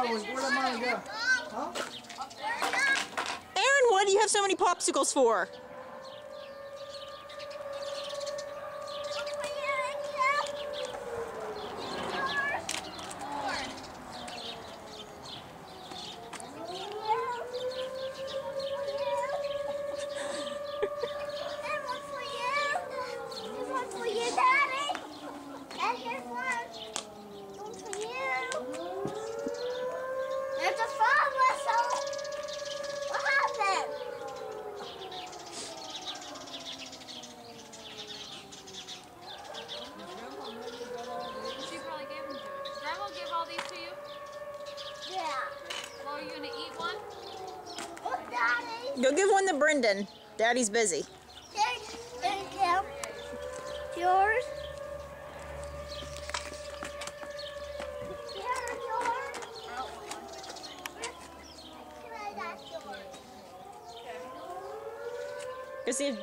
Where? Huh? Aaron, what do you have so many popsicles for? Go give one to Brendan. Daddy's busy. Thank, you. Yours. Here's yours. Can I that's yours? Go see if